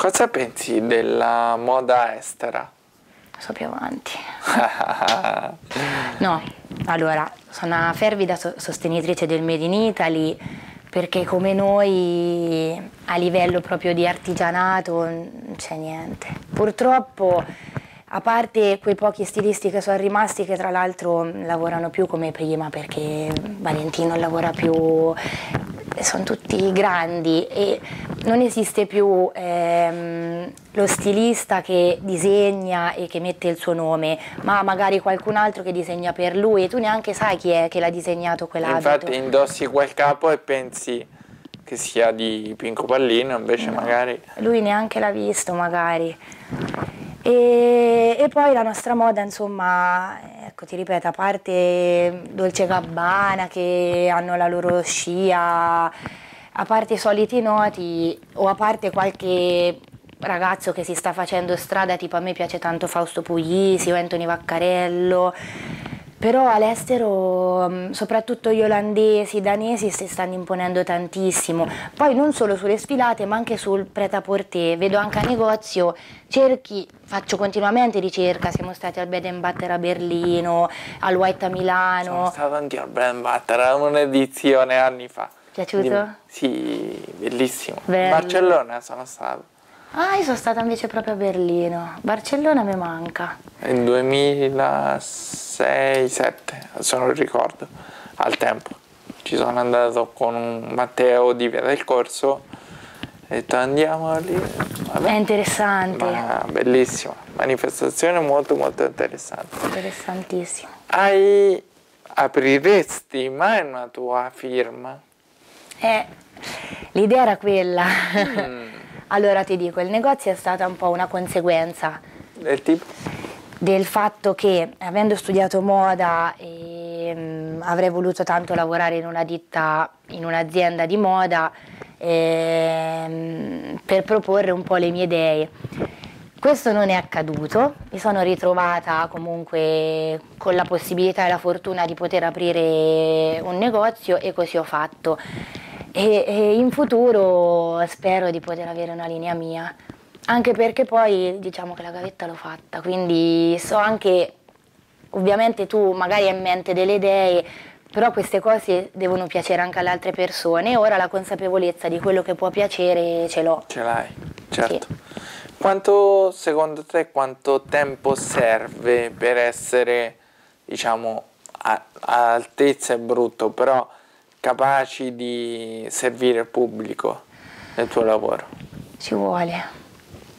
Cosa pensi della moda estera? So più avanti. no, allora, sono una fervida sostenitrice del Made in Italy perché come noi a livello proprio di artigianato non c'è niente. Purtroppo a parte quei pochi stilisti che sono rimasti che tra l'altro lavorano più come prima perché Valentino lavora più sono tutti grandi e non esiste più ehm, lo stilista che disegna e che mette il suo nome, ma magari qualcun altro che disegna per lui e tu neanche sai chi è che l'ha disegnato quell'abito. Infatti indossi quel capo e pensi che sia di Pinco Pallino, invece no, magari... Lui neanche l'ha visto magari. E, e, poi la nostra moda, insomma, ecco ti ripeto, a parte Dolce Gabbana che hanno la loro scia, a parte i soliti noti o a parte qualche ragazzo che si sta facendo strada, tipo a me piace tanto Fausto Puglisi o Anthony Vaccarello, però all'estero mm, soprattutto gli olandesi, i danesi si stanno imponendo tantissimo, poi non solo sulle sfilate ma anche sul pret-à-porter, vedo anche a negozio, cerchi, faccio continuamente ricerca, siamo stati al Bed Butter a Berlino, al White a Milano. Sono stato anche al Bed Butter, un'edizione anni fa. Piaciuto? Di, sì, bellissimo. Bello. Barcellona sono stato. Ah, io sono stata invece proprio a Berlino. Barcellona mi manca. Nel 2006-2007, se non ricordo, al tempo. Ci sono andato con un Matteo di Via del Corso e detto andiamo lì. Vabbè. È interessante. Ma bellissimo, manifestazione molto molto interessante. Interessantissimo. Hai, apriresti mai una tua firma? Eh, l'idea era quella. Mm. Allora ti dico, il negozio è stata un po' una conseguenza. Del tipo? Del fatto che avendo studiato moda e, um, avrei voluto tanto lavorare in una ditta, in un'azienda di moda eh, per proporre un po' le mie idee. Questo non è accaduto, mi sono ritrovata comunque con la possibilità e la fortuna di poter aprire un negozio e così ho fatto e, e in futuro spero di poter avere una linea mia, anche perché poi diciamo che la gavetta l'ho fatta, quindi so anche, ovviamente tu magari hai in mente delle idee, però queste cose devono piacere anche alle altre persone e ora la consapevolezza di quello che può piacere ce l'ho. Ce l'hai, certo. Sì. Quanto, secondo te, quanto tempo serve per essere, diciamo, a, a altezza è brutto, però capaci di servire il pubblico nel tuo lavoro? Ci vuole.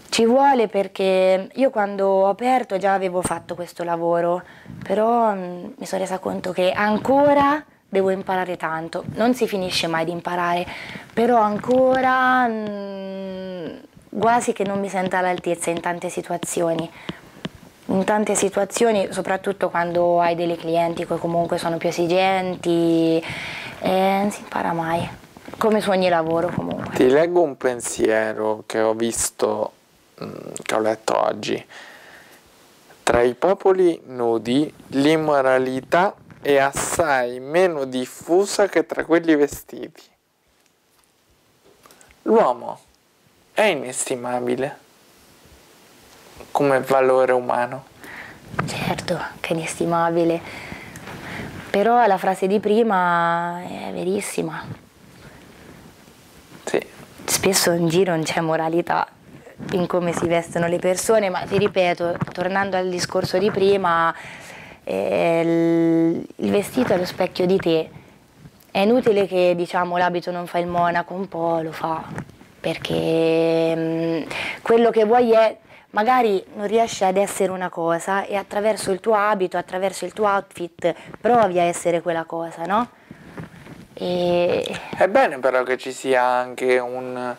Ci vuole perché io quando ho aperto già avevo fatto questo lavoro, però mm, mi sono resa conto che ancora devo imparare tanto. Non si finisce mai di imparare, però ancora mm, quasi che non mi senta all'altezza in tante situazioni in tante situazioni, soprattutto quando hai delle clienti che comunque sono più esigenti, eh, non si impara mai, come su ogni lavoro comunque. Ti leggo un pensiero che ho visto, mm, che ho letto oggi. Tra i popoli nudi l'immoralità è assai meno diffusa che tra quelli vestiti. L'uomo è inestimabile come valore umano. Certo, che inestimabile. Però la frase di prima è verissima. Sì. Spesso in giro non c'è moralità in come si vestono le persone, ma ti ripeto, tornando al discorso di prima, eh, il vestito è lo specchio di te. È inutile che diciamo l'abito non fa il monaco, un po' lo fa, perché mh, mm, quello che vuoi è magari non riesci ad essere una cosa e attraverso il tuo abito, attraverso il tuo outfit provi a essere quella cosa, no? E... È bene però che ci sia anche un,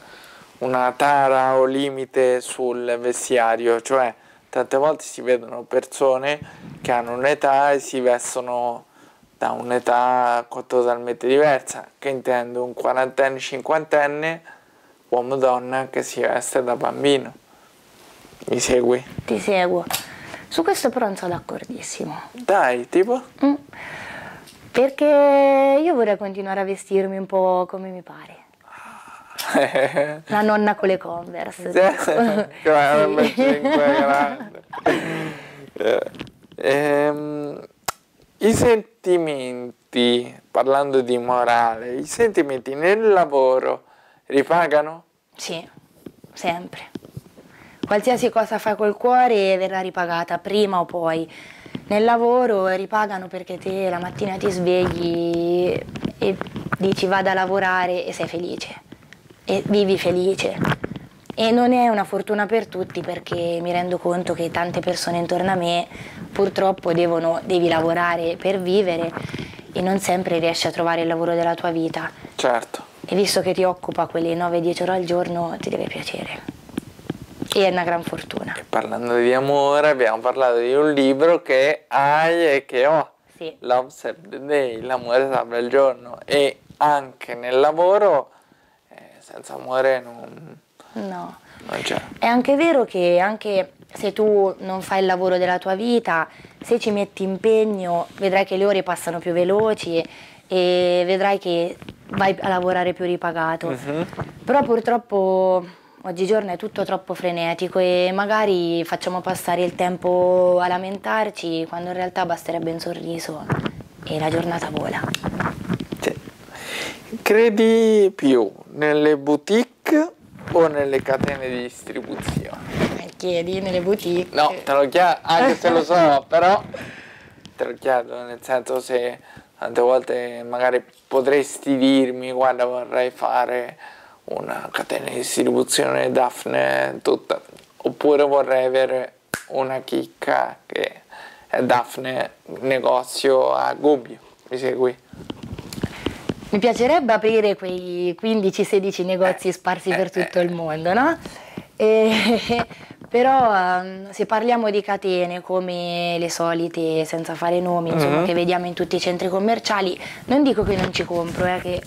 una tara o limite sul vestiario, cioè tante volte si vedono persone che hanno un'età e si vestono da un'età totalmente diversa, che intendo un quarantenne, cinquantenne, uomo-donna che si veste da bambino. Mi segui? Ti seguo. Su questo però non sono d'accordissimo. Dai, tipo? Mm. Perché io vorrei continuare a vestirmi un po' come mi pare. La nonna con le converse. Sì, come 5 grande. Eh, ehm, I sentimenti, parlando di morale, i sentimenti nel lavoro ripagano? Sì, sempre. Qualsiasi cosa fai col cuore verrà ripagata, prima o poi. Nel lavoro ripagano perché te la mattina ti svegli e dici vado a lavorare e sei felice e vivi felice. E non è una fortuna per tutti perché mi rendo conto che tante persone intorno a me purtroppo devono, devi lavorare per vivere e non sempre riesci a trovare il lavoro della tua vita. Certo. E visto che ti occupa quelle 9-10 ore al giorno ti deve piacere. E è una gran fortuna. E parlando di amore abbiamo parlato di un libro che hai e che ho. Sì. Love Save the Day, l'amore salva il giorno. E anche nel lavoro eh, senza amore non, No. non c'è. È anche vero che anche se tu non fai il lavoro della tua vita, se ci metti impegno, vedrai che le ore passano più veloci e vedrai che vai a lavorare più ripagato. Mhm. Però purtroppo oggigiorno è tutto troppo frenetico e magari facciamo passare il tempo a lamentarci quando in realtà basterebbe un sorriso e la giornata vola. Sì. Credi più nelle boutique o nelle catene di distribuzione? Mi chiedi nelle boutique? No, te lo chiedo, anche se lo so, però te lo chiedo, nel senso se tante volte magari potresti dirmi guarda vorrei fare una catena di distribuzione Daphne tutta, oppure vorrei avere una chicca che è Daphne negozio a Gubbio, mi segui? Mi piacerebbe aprire quei 15-16 negozi sparsi per tutto il mondo, no? E- però ehm, se parliamo di catene come le solite, senza fare nomi, insomma, Mhm. che vediamo in tutti i centri commerciali, non dico che non ci compro, eh, che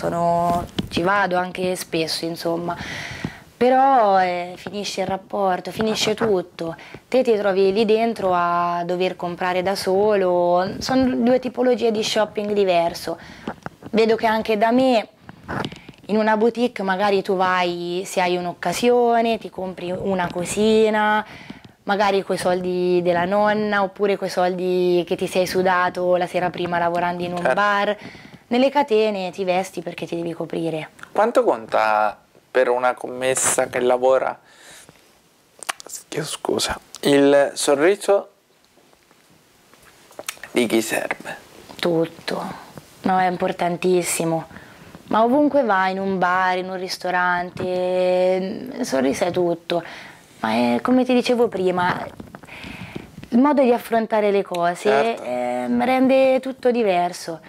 sono- ci vado anche spesso, insomma. Però eh, finisce il rapporto, finisce tutto. Te ti trovi lì dentro a dover comprare da solo. Sono due tipologie di shopping diverso. Vedo che anche da me in una boutique magari tu vai se hai un'occasione, ti compri una cosina, magari coi soldi della nonna oppure coi soldi che ti sei sudato la sera prima lavorando in un Certo. bar. Nelle catene ti vesti perché ti devi coprire. Quanto conta per una commessa che lavora, chiedo scusa, il sorriso di chi serve? Tutto. No, è importantissimo. Ma ovunque vai, in un bar, in un ristorante, il sorriso è tutto. Ma è, come ti dicevo prima, il modo di affrontare le cose Certo. ehm, rende tutto diverso.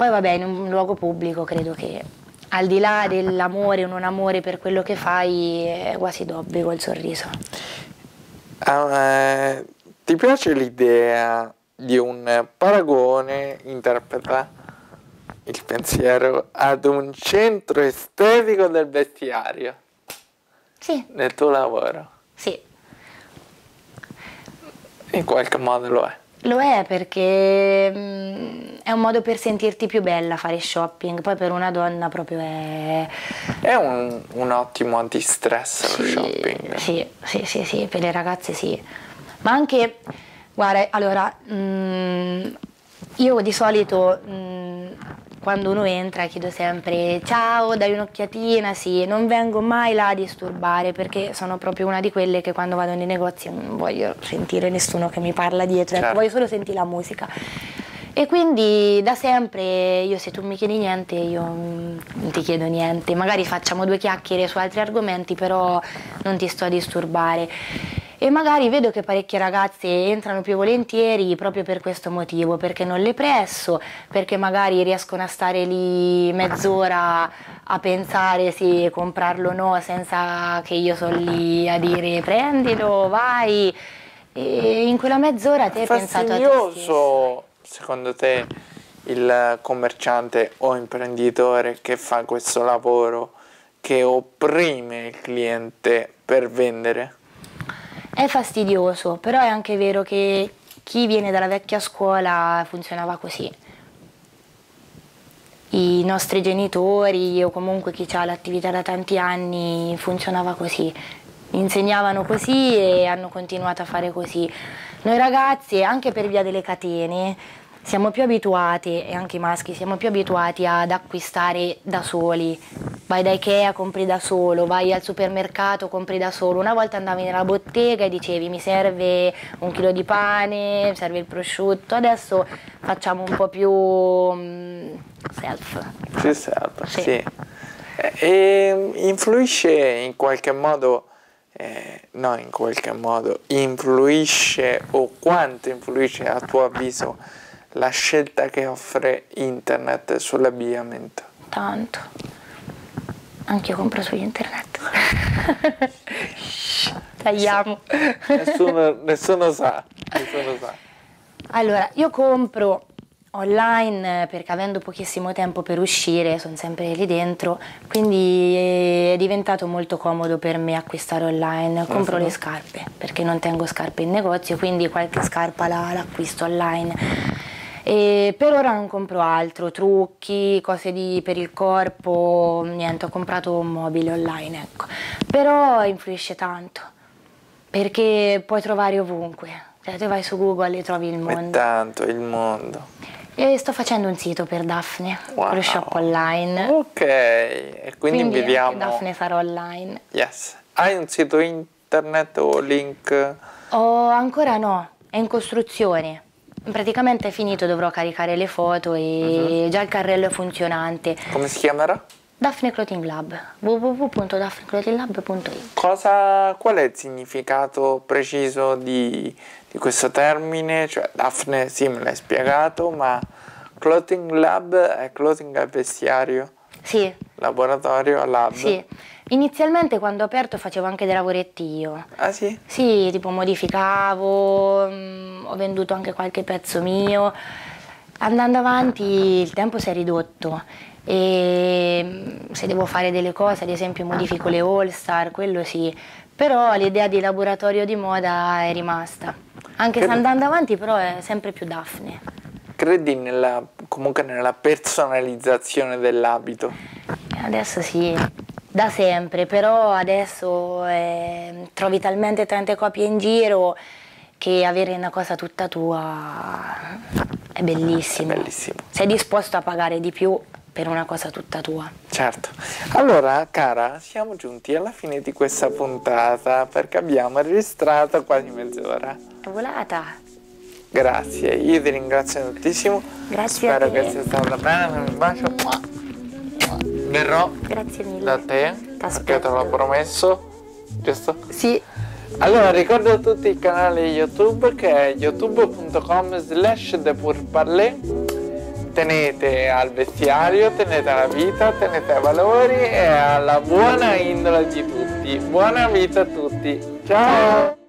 Poi vabbè, in un luogo pubblico credo che al di là dell'amore o non amore per quello che fai, è quasi d'obbligo il sorriso. Eh, ti piace l'idea di un paragone interpreta il pensiero ad un centro estetico del vestiario Sì, nel tuo lavoro? sì. In qualche modo lo è. Lo è perché mm, è un modo per sentirti più bella fare shopping, poi per una donna proprio è... È un, un ottimo antistress lo Sì, shopping. Sì, sì, sì, sì, per le ragazze sì. Ma anche, guarda, allora, mm, io di solito mm, quando uno entra chiedo sempre ciao, dai un'occhiatina, sì, non vengo mai là a disturbare perché sono proprio una di quelle che quando vado nei negozi non voglio sentire nessuno che mi parla dietro, ecco, Certo. voglio solo sentire la musica. E quindi da sempre io se tu mi chiedi niente io mm, non ti chiedo niente, magari facciamo due chiacchiere su altri argomenti però non ti sto a disturbare. E magari vedo che parecchie ragazze entrano più volentieri proprio per questo motivo, perché non le presso, perché magari riescono a stare lì mezz'ora a pensare se comprarlo o no senza che io sono lì a dire prendilo, vai. E in quella mezz'ora te hai pensato a te stesso. secondo te il commerciante o imprenditore che fa questo lavoro che opprime il cliente per vendere? È fastidioso, però è anche vero che chi viene dalla vecchia scuola funzionava così. i nostri genitori o comunque chi ha l'attività da tanti anni funzionava così. Insegnavano così e hanno continuato a fare così. Noi ragazzi, anche per via delle catene, siamo più abituati, e anche i maschi, siamo più abituati ad acquistare da soli. Vai da Ikea, compri da solo, vai al supermercato, compri da solo. Una volta andavi nella bottega e dicevi mi serve un chilo di pane, mi serve il prosciutto. Adesso facciamo un po' più um, self. Più self, sì. sì. E influisce in qualche modo eh, no in qualche modo, influisce o quanto influisce a tuo avviso la scelta che offre internet sull'abbigliamento? Tanto. Anche io compro su internet. Tagliamo. Nessuno, nessuno, sa, nessuno sa. Allora, io compro online perché avendo pochissimo tempo per uscire sono sempre lì dentro quindi è diventato molto comodo per me acquistare online compro uh-huh. le scarpe perché non tengo scarpe in negozio quindi qualche scarpa la, l'acquisto online e per ora non compro altro, trucchi, cose di, per il corpo, niente, ho comprato un mobile online, ecco. Però influisce tanto, perché puoi trovare ovunque. Cioè, te vai su Google e trovi il mondo. È tanto il mondo. E sto facendo un sito per Daphne, wow. lo shop online. Ok, e quindi, quindi vediamo... Daphne sarà online. Yes. Hai un sito internet o link? Oh, ancora no, è in costruzione. Praticamente è finito, dovrò caricare le foto e uh-huh. già il carrello è funzionante. Come si chiamerà? Daphne Clothing Lab, www.daphneclothinglab.it Cosa, Qual è il significato preciso di, di questo termine? Cioè, Daphne sì me l'hai spiegato, ma Clothing Lab è clothing al vestiario? Sì. Laboratorio, lab? Sì. Inizialmente quando ho aperto facevo anche dei lavoretti io. Ah sì? Sì, tipo modificavo, mh, mm, ho venduto anche qualche pezzo mio. Andando avanti il tempo si è ridotto e mm, se devo fare delle cose, ad esempio modifico le All Star, quello sì, però l'idea di laboratorio di moda è rimasta. Anche se andando avanti però è sempre più Daphne. Credi nella, comunque nella personalizzazione dell'abito? Adesso sì, da sempre, però adesso eh, trovi talmente tante copie in giro che avere una cosa tutta tua è bellissimo. È bellissimo. Sei disposto a pagare di più per una cosa tutta tua. Certo. Allora, cara, siamo giunti alla fine di questa puntata perché abbiamo registrato quasi mezz'ora. È volata. Grazie, io ti ringrazio tantissimo. Grazie Spero che sia stata bene, un bacio. Verrò Grazie mille. da te, perché te l'ho promesso, giusto? Sì. Allora ricordo a tutti il canale YouTube che è youtube.com slash Tenete al vestiario, tenete alla vita, tenete ai valori e alla buona indole di tutti. Buona vita a tutti. Ciao.